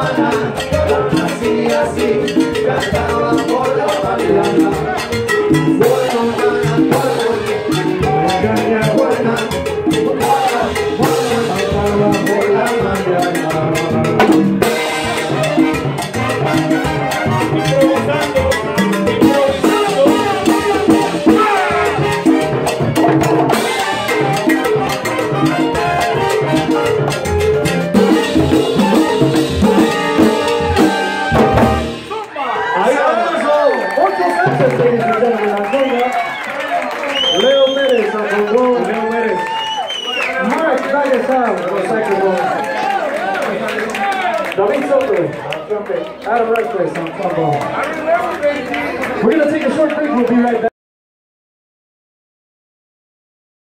Así, así David Soto on trumpet. Adam on trombone. We're going to take a short break. We'll be right back.